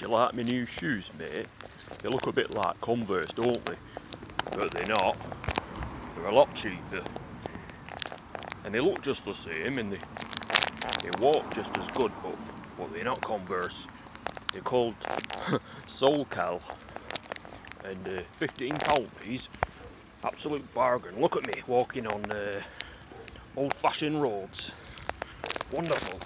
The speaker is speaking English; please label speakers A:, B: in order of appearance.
A: You like my new shoes, mate? They look a bit like Converse, don't they? But they're not. They're a lot cheaper. And they look just the same and they, they walk just as good, but, but they're not Converse. They're called SoulCal. And uh, 15 pound these. Absolute bargain. Look at me walking on uh, old fashioned roads. Wonderful.